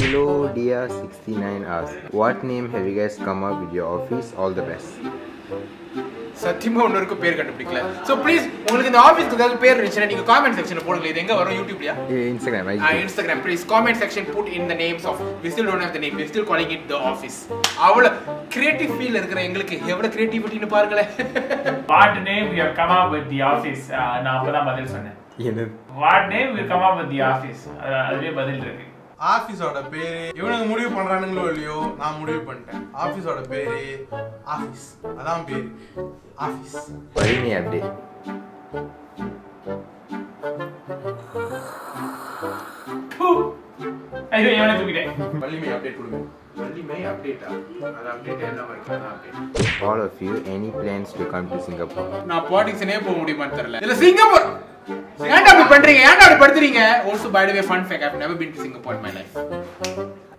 Hello dear 69 hours. What name have you guys come up with your office? All the best. சத்தியமா ஒன்று இருக்கும் பேர் கண்டுபிடிக்கல. So please உங்களுக்கு இந்த ஆஃபீஸ்க்கு ஏதாவது பேர் இருந்துச்சுன்னா நீங்க காமெண்ட் செக்ஷன் போடுங்க. இது எங்க வரும்? யூடியூப்லயா right? Instagram please comment section put in the names of we still don't have the name we still calling it the office அவ்வளோ கிரியேட்டிவ் ஃபீல் இருக்கிற எங்களுக்கு எவ்வளோ கிரியேட்டிவிட்டின்னு பாருங்களேன். What name you have come up with the office நான் அப்பதான் பதில் சொன்னேன். என்னது? What name you come up with the office அதுவே பதில் இருக்கு. ஆபீஸோட பேரு இவனுங்க முடிவு பண்றானுங்களோ இல்லையோ நான் முடிவு பண்ணிட்டேன். ஆபீஸோட பேரு ஆபீஸ். அதான் பேரு. ஆபீஸ். வலிமை update. ஹூ. ஐயோ இவனை தூக்கிட்டேன். வள்ளிமை அப்டேட் கொடுங்க. வள்ளிமை அப்டேட்டா அது அப்டேட் என்ன update All of you, any plans to come to Singapore? நான் பாலிடிக்ஸ்னே போக முடியுமான்னு தெரியல. இல்ல சிங்கப்பூர்! ஏன்டா அப்படி பண்றீங்க? ஏன்டா அப்படி படுத்துறீங்க? Also by the way fun fact I never been to Singapore in my life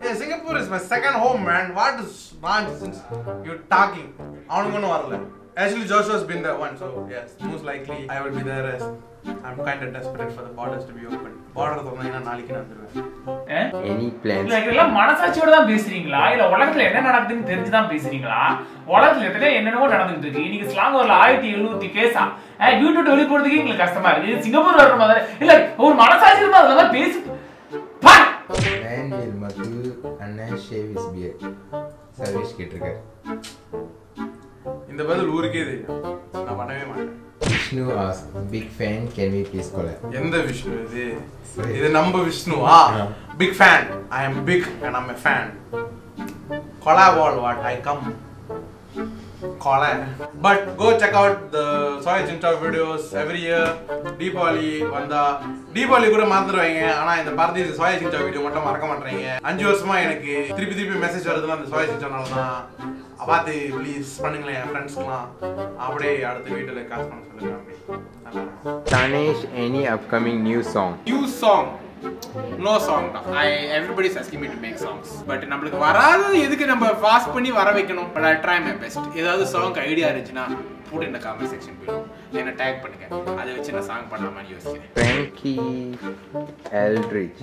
A Singapore is my second home man what is nonsense you talking அவனுக்கு ஒன்றும் வரல actually Joshua's been the one so as most likely I will be there as I'm kind of desperate for the borders to be open border திறந்தீங்கன்னா நாளைக்கு நான்? Any plans? இல்ல இதெல்லாம் மனசாட்சியோட தான் பேசுறீங்களா? இல்ல உலகத்துல என்ன நடக்குதுன்னு தெரிஞ்சுதான் பேசுறீங்களா? உலகத்துல எத்தனை என்னென்னவோ நடந்துட்டு இருக்கு. இன்னைக்கு ஸ்லாங்கூர்ல ஆயிரத்தி எழுநூத்தி கேஸா வீட்டு விட்டு வெளிய போறதுக்கு எங்களுக்கு கஷ்டமா இருக்கு. இது சிங்கப்பூர் வர மாதிரி. இல்ல ஒரு மனசாட்சி இருந்தா அதெல்லாம் பேசி பா! When will Madhu Anand shave his beard? Sarvesh கேட்டிருக்காரு. இந்த பதில் ஊருக்கே தெரியும். நான் பண்ணவே மாட்டேன். Vishnu as big fan can we please கொலை எந்த விஷ்ணு இது? இது நம்ம விஷ்ணுவா? Big fan I am big and I'm a fan collab what I come கொலை but go check out the Sai சின்டா வீடியோஸ் எவ்ரி இயர் தீபாவளி வந்தா தீபாவளி கூட மறந்துடுவாங்க ஆனா இந்த பாரதி சோயா சின்டா வீடியோ மட்டும் மறக்க மாட்டேங்க அஞ்சு வருஷமா எனக்கு திருப்பி திருப்பி மெசேஜ் வருதுன்னா அந்த சோயா சின்டானால தான். பார்த்து ப்ளீஸ் பண்ணுங்களேன் என் ஃப்ரெண்ட்ஸ்க்குலாம் அப்படியே அடுத்த வீட்டில் காசு பண்ண சொல்லுங்க அப்படி Tanesh, any upcoming new song? New song no song தான் I everybody asking me to make songs but நம்மளுக்கு வராதது எதுக்கு நம்ம ஃபாஸ்ட் பண்ணி வர வைக்கணும்? But I try my best ஏதாவது சாங் ஐடியா இருந்துச்சுன்னா போட்டு இந்த காமெண்ட் செக்ஷன் போயிடும் என்ன டேக் பண்ணுங்க. அதை வச்சு நான் சாங் பண்ணலாமான்னு யோசிக்கிறேன். Frankie Eldridge.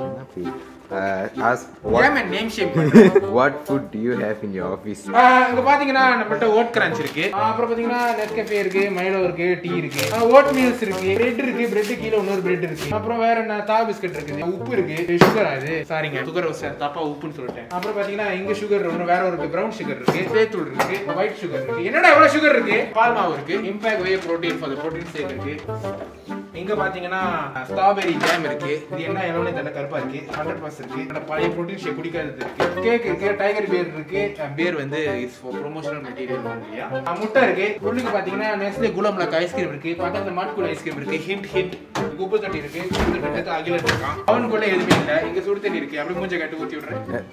Uh, ask what, name shape what food do you have in your office? இங்க பாத்தீங்கன்னா நம்மள்ட்ட ஓட் கிரன்ச் இருக்கு. அப்புறம் பாத்தீங்கன்னா நெஸ்கஃபே இருக்கு மைலோ இருக்கு டீ இருக்கு. ஓட் மீல்ஸ் இருக்கு பிரெட் இருக்கு பிரெட் கீழே இன்னொரு பிரெட் இருக்கு. அப்புறம் வேற என்ன தா பிஸ்கட் உப்பு இருக்கு. சுகர் அது சாரிங்க சுகர் தப்பா உப்புன்னு சொல்லிட்டேன். அப்புறம் பாத்தீங்கன்னா இங்க சுகர் ஒன்று வேற ஒரு ப்ரௌன் சுகர் இருக்கு. தேத்தூள் இருக்கு ஒயிட் சுகர் இருக்கு. என்னடா எவ்வளவு சுகர் இருக்கு? பால் மாவு இருக்கு. Impact whey protein for protein shake இருக்கு. இங்க பாத்தீங்கன்னா ஸ்ட்ராபெரி ஜாம் இருக்கு. இது என்ன என்னன்னு தெரியல கருப்பா இருக்கு. ஹண்ட்ரட் பர்சன்ட் இருக்கு. ஆனா பழைய ப்ரோட்டீன் ஷேக் குடிக்காதது இருக்கு. கேக் இருக்கு டைகர் பியர் இருக்கு. பியர் வந்து இஸ் ஃபார் ப்ரொமோஷனல் மெட்டீரியல் இல்லையா முட்டை இருக்கு. உள்ளுக்கு பாத்தீங்கன்னா நெஸ்லே குலாம் லக் ஐஸ்கிரீம் இருக்கு. பக்கத்துல மாட்டுக்குள்ள ஐஸ்கிரீம் இருக்கு. ஹிண்ட் ஹிண்ட் உப்பு தண்ணி இருக்கு. தண்ணி எடுத்து அகில இருக்கான். அவனுக்குள்ள எதுவுமே இல்ல. இங்க சுடு தண்ணி இருக்கு. அப்படியே மூஞ்ச கட்டு ஊத்தி விடுறேன்.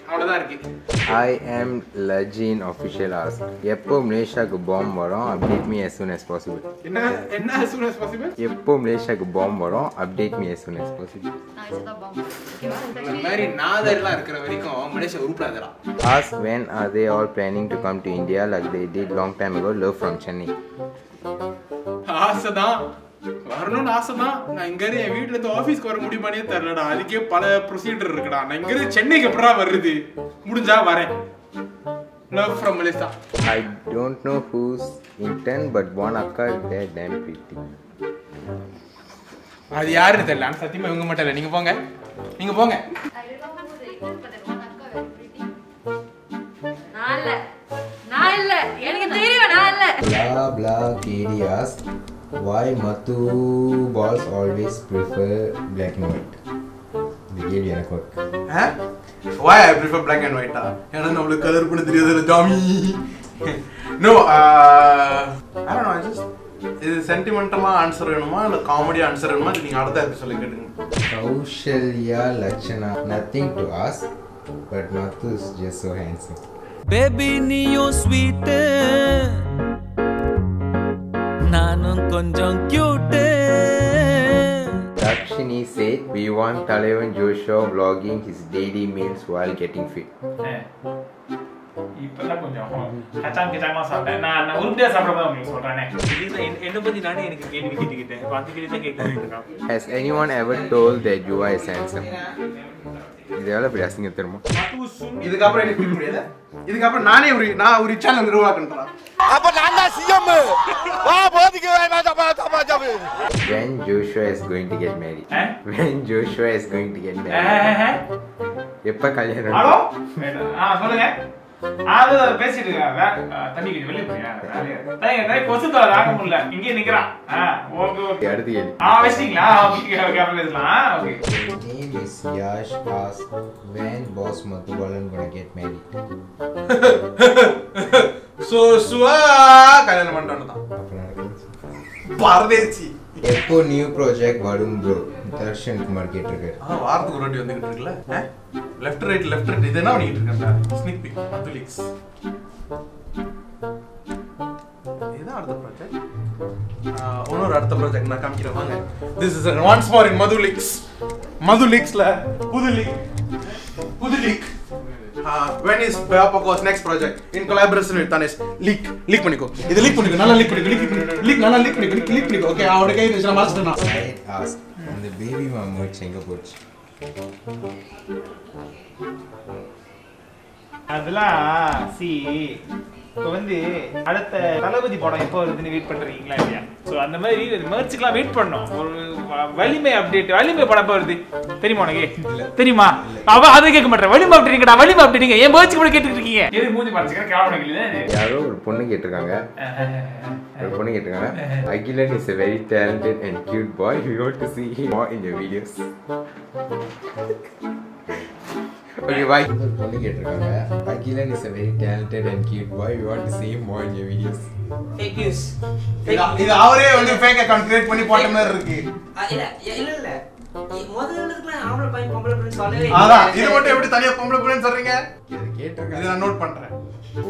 அவ்வளவுதான் இருக்கு. I am Lajin official ask. எப்போ மலேசியாவுக்கு பாம் வரும்? Update me as soon as possible. என்ன? என்ன as soon as possible? எப்போ வரும். வச்சுதான் பாம்பு ஓகேவா? இந்த மாதிரி நாதர்லாம் இருக்கிற வரைக்கும் மலேசியா உருப்படாதடா. Ask when are they all planning to come to India like they did long time ago. Love from Chennai. ஆசைதான் வரணும்னு ஆசைதான் நான் இங்க இருந்து என் வீட்டுல இருந்து ஆபீஸ்க்கு வர முடியுமானே தெரியலடா. அதுக்கே பல ப்ரொசீஜர் இருக்குடா. நான் இங்க இருந்து சென்னைக்கு எப்படா வருது? முடிஞ்சா வரேன். Love from Malaysia. I don't know who's intern but one akka there damn pretty. அது யாருன்னு தெரியல சத்தியமா இவங்க மட்டும் இல்ல நீங்க போங்க நீங்க போங்க எனக்கு தெரியும் நான் இல்ல Blah blah KD asked why Mathu balls always prefer black and white. இந்த கேள்வி எனக்கு work. why I prefer black and white ஏன்னா நம்மளுக்கு கலர் பண்ண தெரியாது ஜாமி no I don't know I just இது சென்டிமெண்டலா ஆன்சர் வேணுமா இல்ல காமெடி ஆன்சர் வேணுமா நீங்க அடுத்த எபிசோட்ல கேட்டுங்க Kaushalya Lakshana nothing to ask but Mathu is just so handsome. Baby நீயும் ஸ்வீட்டு நானும் கொஞ்சம் cute Dakshini said we want Talavan Joshua vlogging his daily meals while getting fit. இப்பதான் கொஞ்சம் கச்சாங் கிச்சாங்கலாம் சாப்பிட்டேன் நான் நான் உருப்படியா சாப்பிடுறதா உங்களுக்கு சொல்றேனே இதுதான் என்ன- என்னை பத்தி நானே எனக்கு கேள்வி கேட்டுக்கிட்டேன் இப்ப அந்த கேள்வி தான் கேட்க Has anyone ever told that you are handsome? இது எவ்வளோ பெரிய அசிங்கம் தெரியுமா இதுக்கப்புறம் எனக்கு பிடிக்க முடியாது இதுக்கப்புறம் நானே ஒரு நான் ஒரு சேனல் நிர்வாகன்றேன் When Joshua is going to get married? Eh? When Joshua is going to get ah, married? ஆ, ஆ. எப்போ கல்யாணம் ஹலோ ஆ சொல்லுங்க ஆ, அது பேசிட்டு ஆ, தண்ணி கொஞ்சம் வெளியே தண்ணி கொசு தொலை தாங்க முடியல. இங்கே நிக்கிறான். Okay okay. அடுத்து கேள்வி. ஆ வச்சிட்டீங்களா? ஓகே ஓகே அப்புறம் பேசலாம். Okay. My name is Yash asked when boss Madhubalan gonna get married? So சுவா கல்யாணம் பண்ணிட்டு தான் அப்போ நடக்குது பரதேசி. எப்போ நியூ ப்ராஜெக்ட் வரும் ப்ரோ தர்ஷன் குமார் கேட்டிருக்காரு வாரத்துக்கு ஒரு வாட்டி வந்துகிட்டு இருக்குல்ல? லெஃப்ட் ரைட் லெஃப்ட் ரைட் இது என்ன பண்ணிட்டு இருக்கேன் ஸ்னிக் பிக் அடுத்த ப்ராஜெக்ட் நான் காமிக்கிறேன் வாங்க. This is once more in Madhu leaks Madhu லீக்ஸ்ல புது லீக் புது leak when is Papaco's next project? In collaboration with Tanesh. Leak. Leak பண்ணிக்கோ. இது லீக் பண்ணிக்கோ. நல்லா லீக் பண்ணிக்கோ. லீக் லீக் நல்லா லீக் பண்ணிக்கோ. லீக் பண்ணிக்கோ. ஓகே அவட கை வச்சு நான் மாஸ்டர் அந்த பேபி மாமூட் எங்கே போச்சு? அதெல்லாம் சி இப்போ வந்து அடுத்த தளபதி படம் எப்போ வருதுன்னு வெயிட் பண்றீங்களா இல்லையா? ஸோ அந்த மாதிரி மெர்ச்சுக்கெல்லாம் வெயிட் பண்ணோம். ஒரு வலிமை அப்டேட் வலிமை படம் எப்போ வருது? தெரியுமா உனக்கு? தெரியுமா? அவ அதை கேட்க மாட்டேன் வலிமை அப்டேட் வலிமை அப்டேட் ஏன் மெர்ச்சுக்கு கூட கேட்டுட்டு இருக்கீங்க? எது மூஞ்சி மறைச்சிக்கிற கேவலம் இல்லை யாரோ ஒரு பொண்ணு கேட்டிருக்காங்க. ஒரு பொண்ணு கேட்டிருக்காங்க. Akilan is a very talented and cute boy. We want to see him more in your videos. Okay bye ஒரு பொண்ணு கேட்டிருக்காங்க Akilan is a very talented and cute boy. We want to see him more in your videos. Fake news. இது அவரே வந்து fake account create பண்ணி போட்ட மாதிரி இருக்கு இல்ல இல்ல இல்ல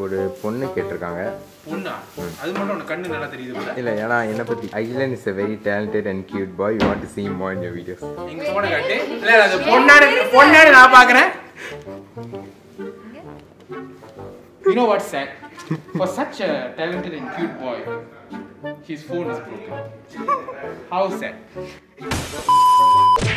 ஒரு பொண்ணு கேட்டிருக்காங்க பொண்ணா அது மட்டும் உனக்கு கண்ணு நல்லா தெரியுது இல்ல ஏன்னா என்னை பத்தி Akilan is a very talented and cute boy. We want to see him more in your videos. எங்க போன காட்டு இல்ல இல்ல, அது பொண்ணாடு பொண்ணாடு நான் பாக்குறேன் You know what's sad? For such a talented and cute boy, his phone is broken. How sad?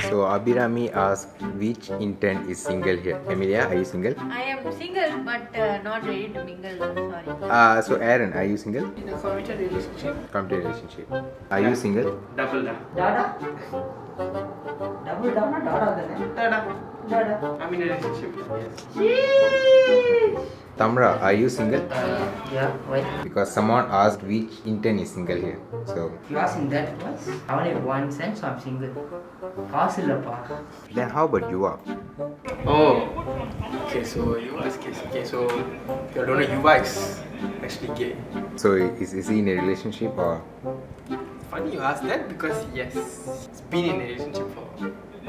so Abhirami asked which intern is single here Emilia are you single I am single but uh, not ready to mingle. Sorry. uh, so Aaron are you single In a committed relationship, committed relationship are you single double da. Tata Dada. Dada. I'm in a relationship. Tamra, are you single? Uh, yeah, why? Because someone asked which intern is single here. So. You asking that was, I only have one cent, so I'm single. Possible, Then how about you are? Oh, okay, so you are. Okay, so you don't you are actually gay. So is, is he in a relationship or? Funny you ask that because yes, it's been in a relationship